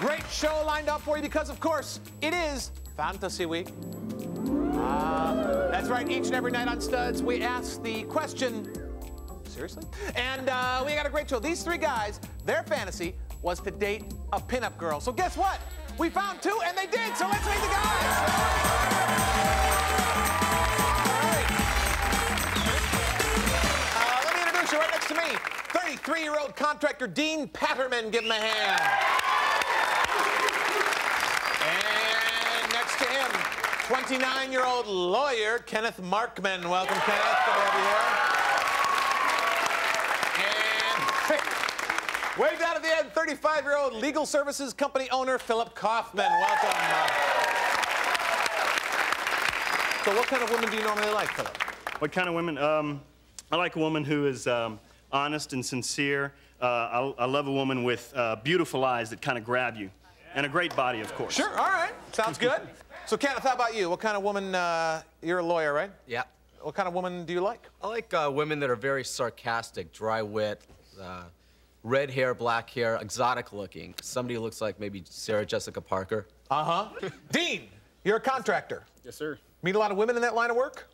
Great show lined up for you because, of course, it is Fantasy Week. Uh, that's right. Each and every night on Studs, we ask the question. Seriously? And uh, we got a great show. These three guys, their fantasy was to date a pinup girl. So guess what? We found two, and they did. So let's meet the guys. Right. Uh, let me introduce you right next to me. 33-year-old contractor Dean Patterman. Give him a hand. And next to him, 29-year-old lawyer Kenneth Markman. Welcome, Kenneth. Good to have here. And way down at the end, 35-year-old legal services company owner Philip Kaufman. Welcome. So, what kind of women do you normally like, Philip? What kind of women? Um, I like a woman who is um, honest and sincere. Uh, I, I love a woman with uh, beautiful eyes that kind of grab you, and a great body, of course. Sure. All right. Sounds good. so, Kenneth, how about you? What kind of woman? Uh, you're a lawyer, right? Yeah. What kind of woman do you like? I like uh, women that are very sarcastic, dry wit, uh, red hair, black hair, exotic looking. Somebody who looks like maybe Sarah Jessica Parker. Uh huh. Dean, you're a contractor. Yes, sir. Meet a lot of women in that line of work?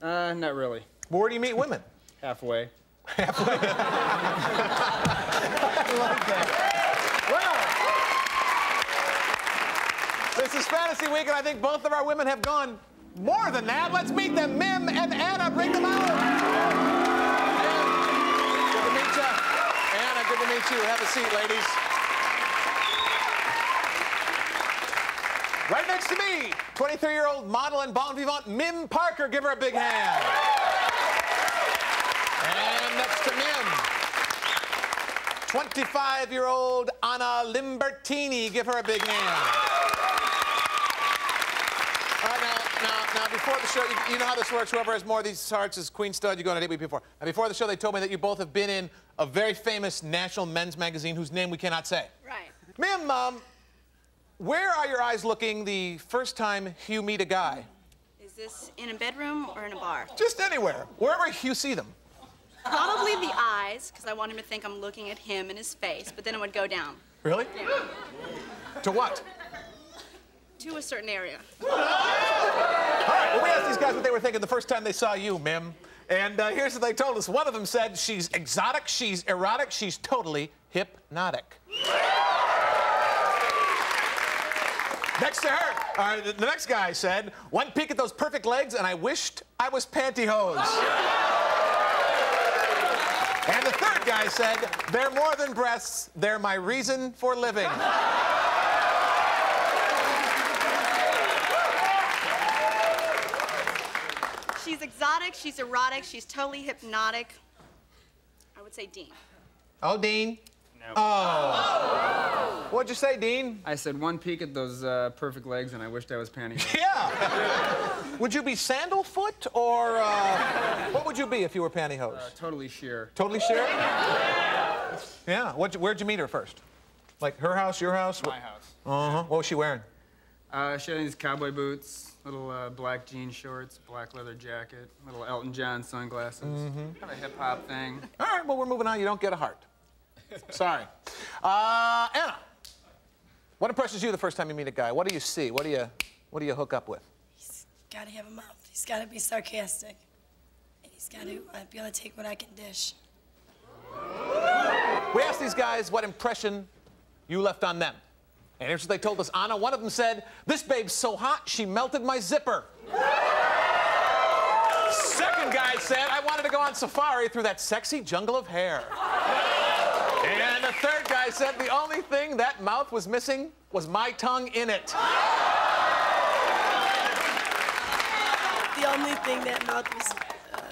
Uh, not really. Well, where do you meet women? Halfway. Well, this is Fantasy Week, and I think both of our women have gone more than that. Let's meet them. Mim and Anna, bring them out. Good to meet you. Anna, good to meet you. Have a seat, ladies. Right next to me, 23-year-old model and bon vivant Mim Parker. Give her a big hand. And next to Mim, 25-year-old Anna Limbertini. Give her a big hand. Now, now, before the show, you, you know how this works. Whoever has more of these hearts is Queen Stud. You go on a date with before. Now, before the show, they told me that you both have been in a very famous national men's magazine whose name we cannot say. Right. Mim, um, where are your eyes looking the first time you meet a guy? Is this in a bedroom or in a bar? Just anywhere, wherever you see them. Probably the eyes, because I want him to think I'm looking at him and his face, but then it would go down Really? Yeah. To what? To a certain area. All right, well, we asked these guys what they were thinking the first time they saw you, Mim. And uh, here's what they told us. One of them said she's exotic, she's erotic, she's totally hypnotic. Next to her, uh, the the next guy said, one peek at those perfect legs, and I wished I was pantyhose. and the third guy said, they're more than breasts, they're my reason for living. She's exotic, she's erotic, she's totally hypnotic. I would say Dean. Oh, Dean. No. Oh. What'd you say, Dean? I said one peek at those uh, perfect legs, and I wished I was pantyhose. Yeah. would you be sandalfoot or uh, what would you be if you were pantyhose? Uh, totally sheer. totally sheer? Yeah. What'd you, where'd you meet her first? Like her house, your house? My house. Uh huh. What was she wearing? Uh, she had these cowboy boots, little uh, black jean shorts, black leather jacket, little Elton John sunglasses. Kind of a hip hop thing. All right. Well, we're moving on. You don't get a heart. Sorry. Uh, Anna. What impresses you the first time you meet a guy? What do you see? What do you, what do you hook up with? He's got to have a mouth. He's got to be sarcastic. And he's got to uh, be able to take what I can dish. We asked these guys what impression you left on them. And here's what they told us. Anna, one of them said, This babe's so hot, she melted my zipper. Second guy said, I wanted to go on safari through that sexy jungle of hair. And the third guy said, The only thing that mouth was missing was my tongue in it. The only thing that mouth was, uh,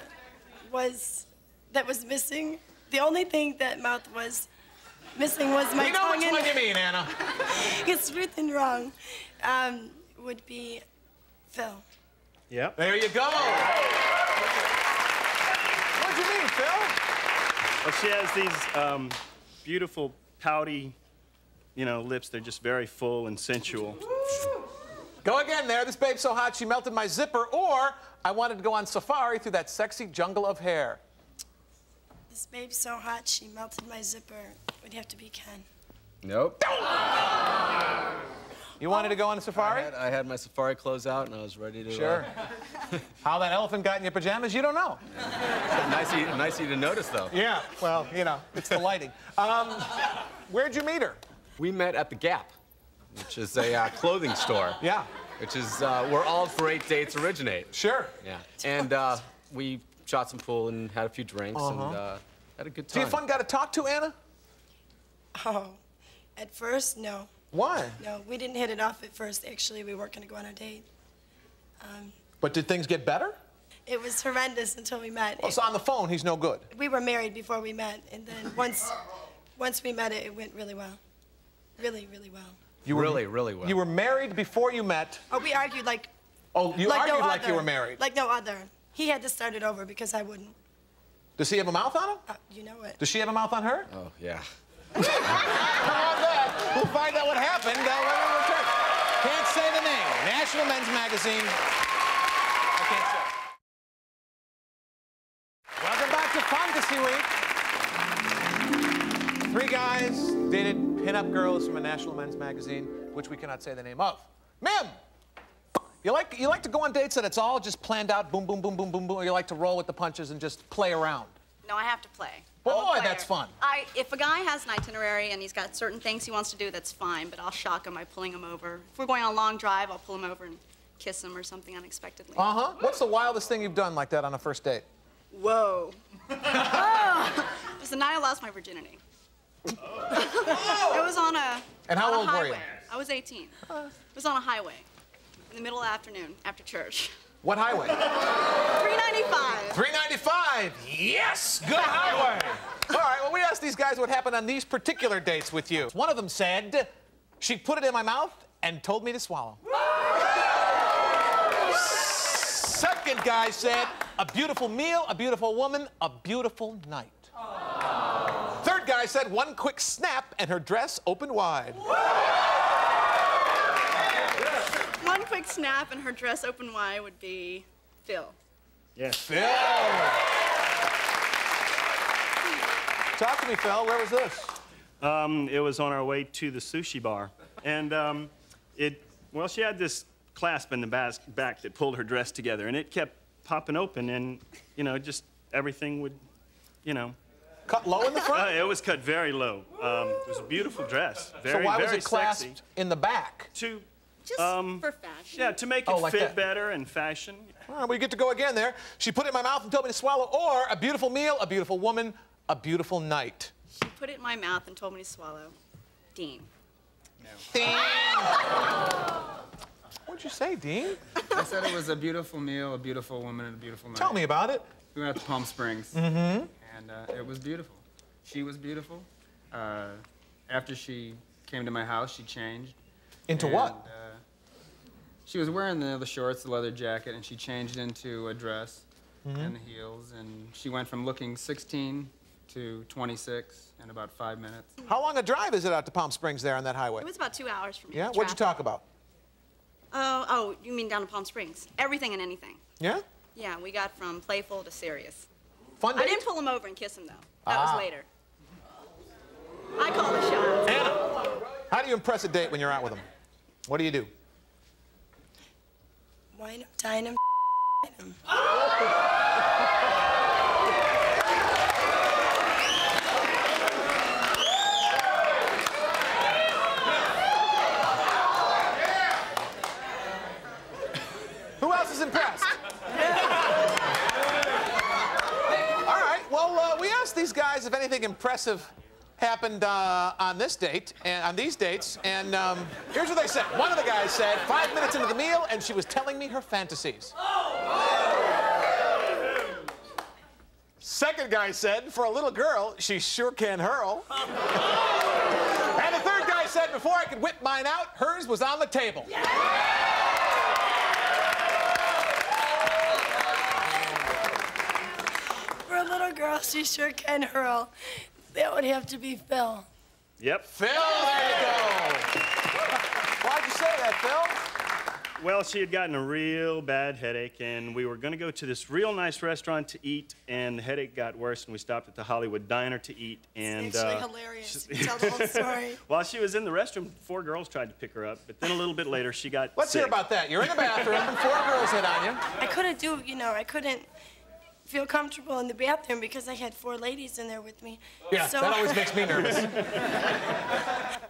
was that was missing. The only thing that mouth was missing was my you know tongue which in one you mean, Anna. It's written wrong. Um, would be Phil. Yep. There you go. What'd you mean, Phil? Well, she has these um, beautiful, pouty, you know, lips. They're just very full and sensual. Go again there. This babe's so hot she melted my zipper. Or I wanted to go on safari through that sexy jungle of hair. This babe's so hot she melted my zipper. Would have to be Ken. Nope. You wanted to go on a safari? had, I had my safari clothes out and I was ready to. Sure. How that elephant got in your pajamas, you don't know. Uh, nice, of you, nice of you to notice, though. Yeah, well, you know, it's the lighting. Um, where'd you meet her? We met at the Gap, which is a uh, clothing store. Yeah, Which is uh, where all great dates originate. sure. Yeah. And uh, we shot some pool and had a few drinks and uh, had a good Is he time. a fun guy to talk to, Anna? Oh, at first, no. Why? No, we didn't hit it off at first. Actually, we weren't going to go on a date. But did things get better? It was horrendous until we met. Well, so on the phone, he's no good. we were married before we met, and then once, once we met, it, it went really well. Really, really well. You were, really, really well. You were married before you met. Oh, we argued like Oh, you like argued no like other. you were married. Like no other. He had to start it over because I wouldn't. Does he have a mouth on him? Uh, you know it. Does she have a mouth on her? Oh, yeah. How about that? We'll find out what happened uh, when we return. Can't say the name. National Men's Magazine. I can't say. Welcome back to Fantasy Week. Three guys dated pinup girls from a National Men's Magazine, which we cannot say the name of. Mim, you like you like to go on dates that it's all just planned out, boom, boom, boom, boom, boom, boom, or you like to roll with the punches and just play around? No, I have to play. Boy, I'm a player. that's fun. I, if a guy has an itinerary and he's got certain things he wants to do, that's fine, but I'll shock him by pulling him over. If we're going on a long drive, I'll pull him over and kiss him or something unexpectedly. Uh huh. What's the wildest thing you've done like that on a first date? Whoa. oh, it was the night I lost my virginity. Oh. it was on a. And how on a old were you? highway. I was 18. It was on a highway in the middle of the afternoon after church. What highway? 395. 395. Yes, good highway. All right, well, we asked these guys what happened on these particular dates with you. One of them said, she put it in my mouth and told me to swallow. Second guy said, a beautiful meal, a beautiful woman, a beautiful night. Third guy said, one quick snap and her dress opened wide. One quick snap and her dress open wide would be Phil. Yes. Phil. Talk to me, Phil. Where was this? Um, it was on our way to the sushi bar. And um, it, well, she had this clasp in the bas- back that pulled her dress together, and it kept popping open, and, you know, just everything would, you know. Cut low in the Uh, front? it was cut very low. Um, it was a beautiful dress. Very, so why was it clasped sexy. in the back? To, Just Um, for fashion. yeah, to make it Oh, like fit that. better and fashion. All right, we get to go again there. She put it in my mouth and told me to swallow, or a beautiful meal, a beautiful woman, a beautiful night. She put it in my mouth and told me to swallow. Dean. Dean! What'd you say, Dean? I said it was a beautiful meal, a beautiful woman, and a beautiful night. Tell me about it. We went out to Palm Springs. Mm-hmm. And uh, it was beautiful. She was beautiful. Uh, after she came to my house, she changed. Into and, what? Uh, she was wearing the, the shorts, the leather jacket, and she changed into a dress Mm-hmm. and the heels. And she went from looking 16 to 26 in about five minutes. How long a drive is it out to Palm Springs there on that highway? It was about two hours from here. Yeah? What'd you talk about? Oh, oh, you mean down to Palm Springs? Everything and anything. Yeah? Yeah, we got from playful to serious. Fun I didn't pull him over and kiss him though. That Ah. was later. I call the shots. Anna, how do you impress a date when you're out with them? What do you do? Wine dine him. Who else is impressed? All right. Well, uh, we asked these guys if anything impressive happened uh, on this date and on these dates, and um, here's what they said. One of the guys said, five minutes into the meal, and she was telling me her fantasies. Second guy said, for a little girl, she sure can hurl. and the third guy said, before I could whip mine out, hers was on the table. For a little girl, she sure can hurl. That would have to be Phil. Yep. Phil, there you go. Why'd you say that, Phil? Well, she had gotten a real bad headache, and we were going to go to this real nice restaurant to eat, and the headache got worse, and we stopped at the Hollywood Diner to eat. And It's actually uh, hilarious. You tell the whole story. while she was in the restroom, four girls tried to pick her up, but then a little bit later, she got Let's sick. hear about that. You're in the bathroom, and four girls hit on you. I couldn't do, you know, I couldn't feel comfortable in the bathroom because I had four ladies in there with me. Yeah, so, that always makes me nervous.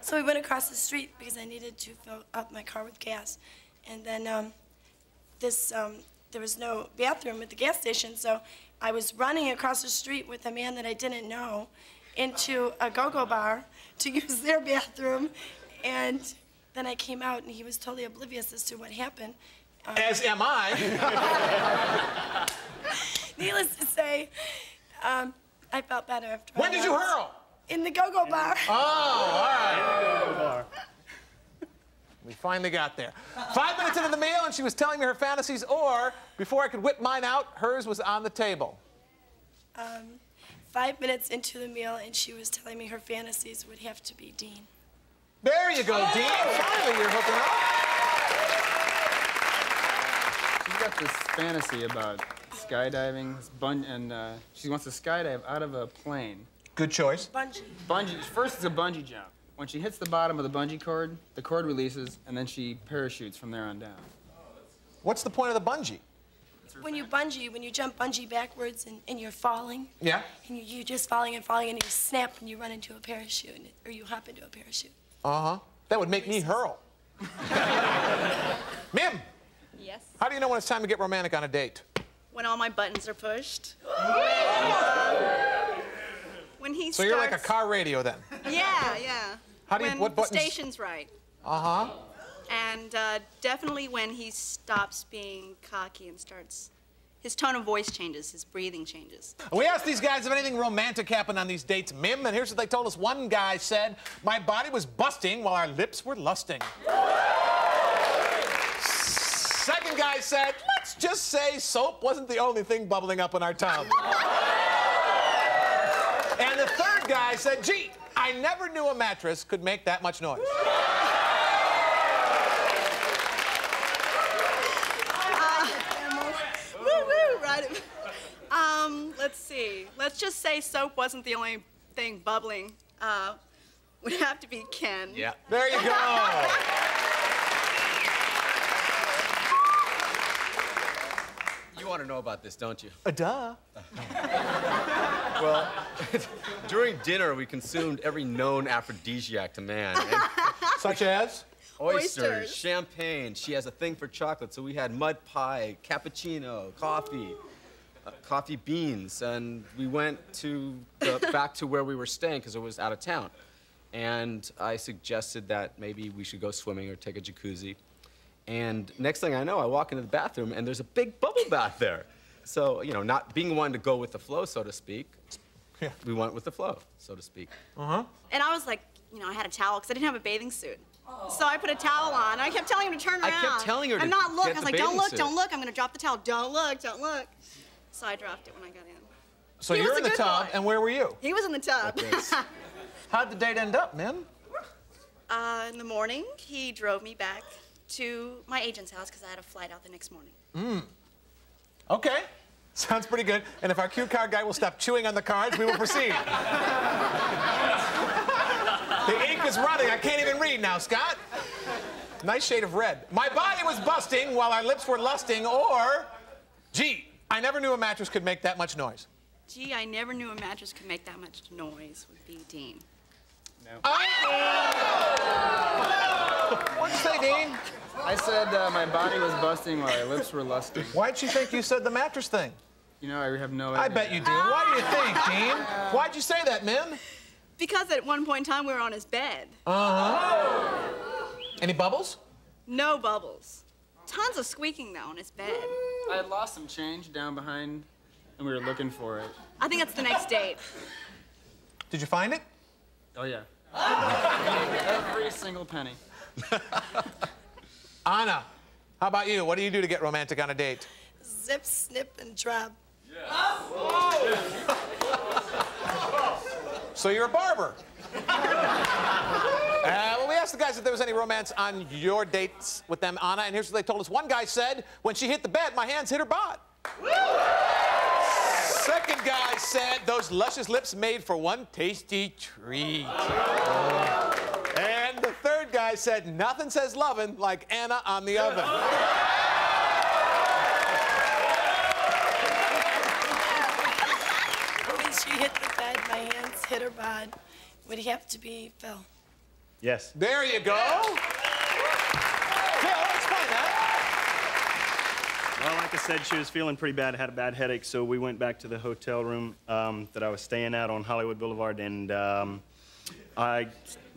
so we went across the street because I needed to fill up my car with gas. And then um, this, um, there was no bathroom at the gas station, so I was running across the street with a man that I didn't know into a go-go bar to use their bathroom. And then I came out and he was totally oblivious as to what happened. As am I. Needless to say, um, I felt better after. I When did you hurl? In the go-go bar. Oh, all right. We finally got there. Five minutes into the meal, and she was telling me her fantasies, or before I could whip mine out, hers was on the table. Um, five minutes into the meal, and she was telling me her fantasies would have to be Dean. There you go, Dean. Finally, you're hooking up. She's got this fantasy about skydiving, bun- and uh, she wants to skydive out of a plane. Good choice. Bungee. Bungee. First, it's a bungee jump. When she hits the bottom of the bungee cord, the cord releases, and then she parachutes from there on down. What's the point of the bungee? When you bungee, when you jump bungee backwards and, and you're falling, Yeah. and you, you're just falling and falling, and you snap and you run into a parachute, and it- or you hop into a parachute. Uh huh. That would make me hurl. Mim, Yes. how do you know when it's time to get romantic on a date? When all my buttons are pushed. when he So you're like a car radio then. Yeah, yeah. How do you- when what the buttons- station's right. Uh huh. And uh, definitely when he stops being cocky and starts, his tone of voice changes, his breathing changes. We asked these guys if anything romantic happened on these dates, Mim, and here's what they told us. One guy said, My body was busting while our lips were lusting. Second guy said, Let's just say soap wasn't the only thing bubbling up in our tub. and the third guy said, Gee, I never knew a mattress could make that much noise. Woo woo, right? Um, let's see. Let's just say soap wasn't the only thing bubbling. Uh, would have to be Ken. Yeah. There you go. You want to know about this, don't you? Uh, duh. Well, during dinner, we consumed every known aphrodisiac to man. Such as? oysters, Oysters. champagne. She has a thing for chocolate, so we had mud pie, cappuccino, coffee, uh, coffee beans, and we went to the, back to where we were staying because it was out of town. And I suggested that maybe we should go swimming or take a jacuzzi. And next thing I know, I walk into the bathroom and there's a big bubble bath there. So, you know, not being one to go with the flow, so to speak, Yeah. we went with the flow, so to speak. Uh-huh. And I was like, you know, I had a towel because I didn't have a bathing suit. So I put a towel on. And I kept telling him to turn around. I around. kept telling her and to not look. get I was like, don't look, suit." don't look. I'm gonna drop the towel. Don't look, don't look. So I dropped it when I got in. So He you're was in the tub, boy. and where were you? He was in the tub. How'd the date end up, Mim? uh, in the morning, he drove me back to my agent's house because I had a flight out the next morning. Hmm. Okay. Sounds pretty good. And if our cue card guy will stop chewing on the cards, we will proceed. the ink is running. I can't even read now, Scott. Nice shade of red. My body was busting while our lips were lusting, or, gee, I never knew a mattress could make that much noise. Gee, I never knew a mattress could make that much noise. Would be Dean. What'd you say, Dean? I said uh, my body was busting while my lips were lusting. Why'd you think you said the mattress thing? You know, I have no idea. I bet you do. Why do you think, Dean? Why'd you say that, Mim? Because at one point in time we were on his bed. Uh huh. Any bubbles? No bubbles. Tons of squeaking though on his bed. I had lost some change down behind, and we were looking for it. I think that's the next date. Did you find it? Oh yeah. Every single penny. Anna, how about you? What do you do to get romantic on a date? Zip, snip, and drop. So you're a barber. Uh, well, we asked the guys if there was any romance on your dates with them, Anna, and here's what they told us. One guy said, when she hit the bed, my hands hit her butt. Second guy said, those luscious lips made for one tasty treat. And the third guy said, nothing says loving like Anna on the oven. When she hit the bed, my hands hit her bod. Would he have to be Phil. Yes. There you go. Phil, explain that. Well, like I said, she was feeling pretty bad, had a bad headache, so we went back to the hotel room um, that I was staying at on Hollywood Boulevard, and um, I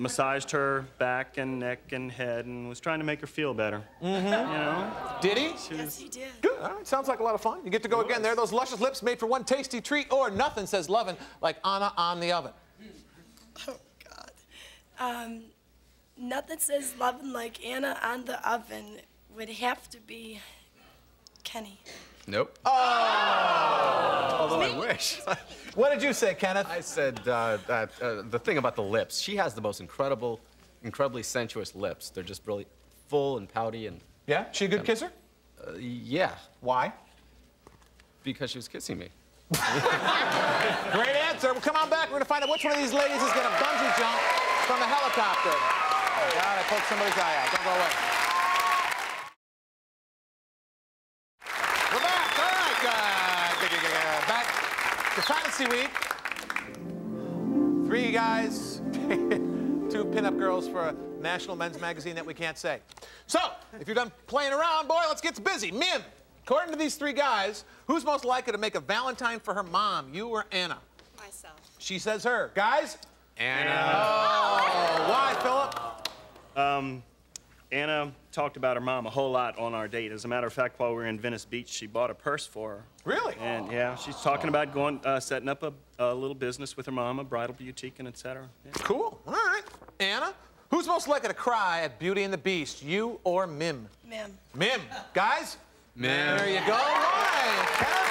massaged her back and neck and head and was trying to make her feel better. Mm-hmm. You know? Did he? Yes, he did. Good. All right. Sounds like a lot of fun. You get to go again there. Those luscious lips made for one tasty treat, or nothing says lovin' like Anna on the oven. Oh, God. Um, nothing says loving like Anna on the oven. Would have to be Kenny. Nope. Although I wish. What did you say, Kenneth? I said uh, that uh, the thing about the lips. She has the most incredible, incredibly sensuous lips. They're just really full and pouty and Yeah? She a good kisser? uh, yeah, Why? because she was kissing me. Great answer. Well, come on back. We're going to find out which one of these ladies is going to bungee jump from a helicopter. Oh, God, I poked somebody's eye out. Don't go away. We're back. All right, uh, back to Fantasy Week. Three guys, two pinup girls for a national men's magazine that we can't say. So, if you're done playing around, boy, let's get busy. Mim, according to these three guys, who's most likely to make a Valentine for her mom, you or Anna? Myself. She says her. Guys? Anna. Oh, why, Philip? Um, Anna talked about her mom a whole lot on our date. As a matter of fact, while we were in Venice Beach, she bought a purse for her. Really? And yeah, she's talking about going, uh, setting up a, a little business with her mom, a bridal boutique, and et cetera. Yeah. Cool. All right. Anna, who's most likely to cry at Beauty and the Beast, you or Mim? Mim. Mim. Guys? Mim. There you go. Why? Kenneth?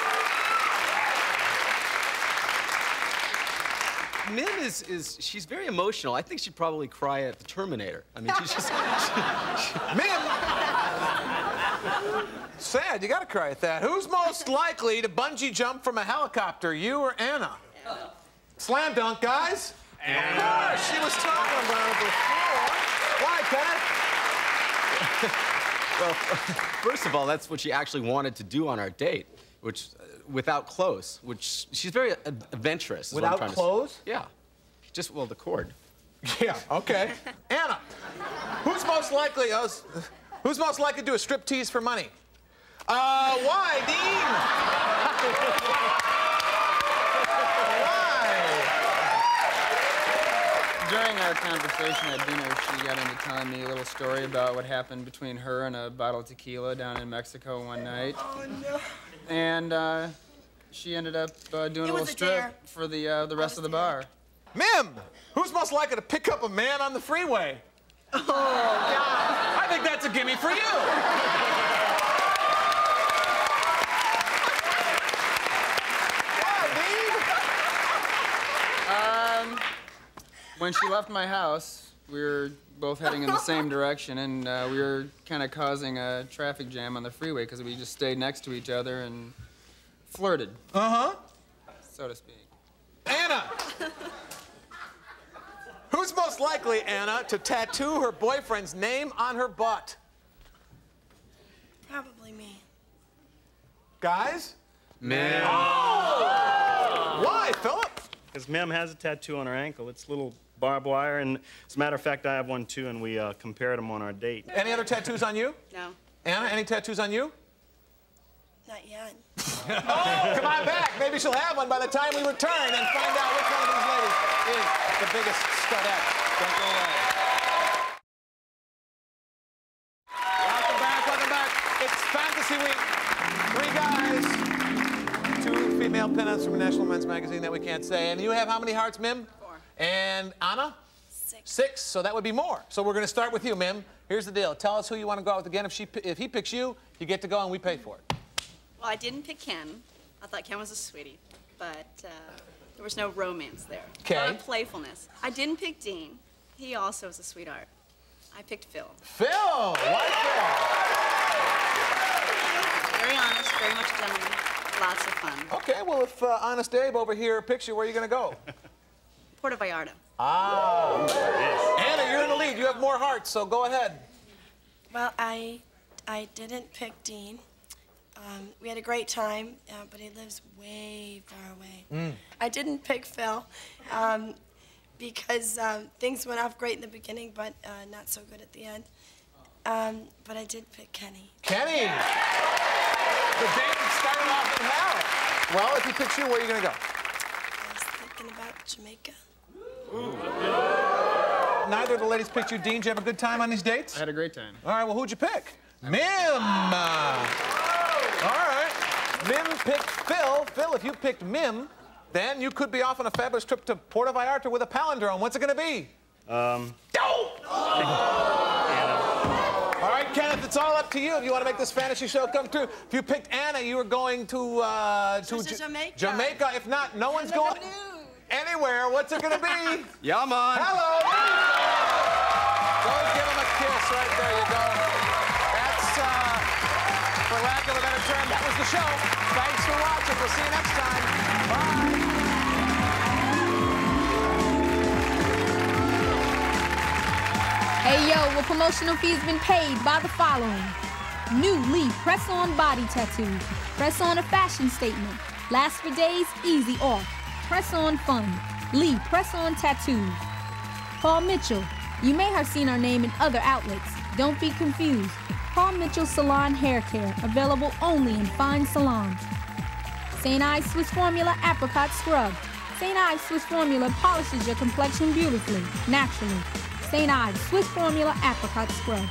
Mim is, is, she's very emotional. I think she'd probably cry at the Terminator. I mean, she's just, Mim. Sad, you gotta cry at that. Who's most likely to bungee jump from a helicopter, you or Anna? Slam dunk, guys. Anna. Of course, she was talking about it before. Why, Kenneth? well, first of all, that's what she actually wanted to do on our date, which, without clothes, which she's very adventurous. is what I'm Without trying to s- clothes? Yeah. Just, well, the cord. Yeah, okay. Anna, who's most likely uh, who's most likely to do a strip tease for money? Uh, why, Dean? why? During our conversation at dinner, she got into telling me a little story about what happened between her and a bottle of tequila down in Mexico one night. Oh, no. And uh, she ended up uh, doing It a little a strip dare. for the, uh, the rest of the there. bar. Mim, who's most likely to pick up a man on the freeway? Oh, God. I think that's a gimme for you. When she left my house, we were both heading in the same direction, and uh, we were kind of causing a traffic jam on the freeway because we just stayed next to each other and flirted, Uh-huh. so to speak. Anna. Who's most likely, Anna, to tattoo her boyfriend's name on her butt? Probably me. Guys? Man. Why, Philip? Because Mim has a tattoo on her ankle. It's little barbed wire, and as a matter of fact, I have one too, and we uh, compared them on our date. Any other tattoos on you? No. Anna, any tattoos on you? Not yet. Oh, come on back. Maybe she'll have one by the time we return and find out which one of these ladies is the biggest studette. Don't go away. Welcome back, welcome back. It's Fantasy Week. Three guys, two female pinups from National Men's Magazine that we can't say. And you have how many hearts, Mim? And Anna? Six. Six, so that would be more. So we're going to start with you, Mim. Here's the deal. Tell us who you want to go out with again. If, she, if he picks you, you get to go and we pay for it. Well, I didn't pick Ken. I thought Ken was a sweetie. But uh, There was no romance there. Okay. A lot of playfulness. I didn't pick Dean. He also is a sweetheart. I picked Phil. Phil, why Very honest, very much a gentleman. Lots of fun. Okay, well, if uh, Honest Abe over here picks you, where are you going to go? Puerto Vallarta. Ah. Anna, you're in the lead. You have more hearts, so go ahead. Well, I, I didn't pick Dean. Um, we had a great time, uh, but he lives way far away. I didn't pick Phil um, because um, things went off great in the beginning, but uh, not so good at the end. Um, but I did pick Kenny. Kenny. The date started off in hell. Well, if he picks you, where are you going to go? I was thinking about Jamaica. Neither of the ladies picked you. Dean, did you have a good time on these dates? I had a great time. All right, well, who'd you pick? Mim. Uh, All right. Mim picked Phil. Phil, if you picked Mim, then you could be off on a fabulous trip to Puerto Vallarta with a palindrome. What's it going to be? Um, All right, Kenneth, it's all up to you if you want to make this fantasy show come true. If you picked Anna, you were going to uh, to To J- Jamaica. Jamaica. If not, no one's going anywhere. What's it going to be? Yeah, man. Hello. Go give him a kiss right there. You go. That's, uh, for lack of a better term, that was the show. Thanks for watching. We'll see you next time. Bye. Hey yo, well promotional fees been paid by the following. New Lee Press On Body Tattoo. Press on a fashion statement. Last for days, easy off. Press on fun. Lee Press On Tattoos. Paul Mitchell. You may have seen our name in other outlets. Don't be confused. Paul Mitchell Salon Hair Care. Available only in fine salons. St. Ives Swiss Formula Apricot Scrub. St. Ives Swiss Formula polishes your complexion beautifully, naturally. St. Ives Swiss Formula Apricot Scrub.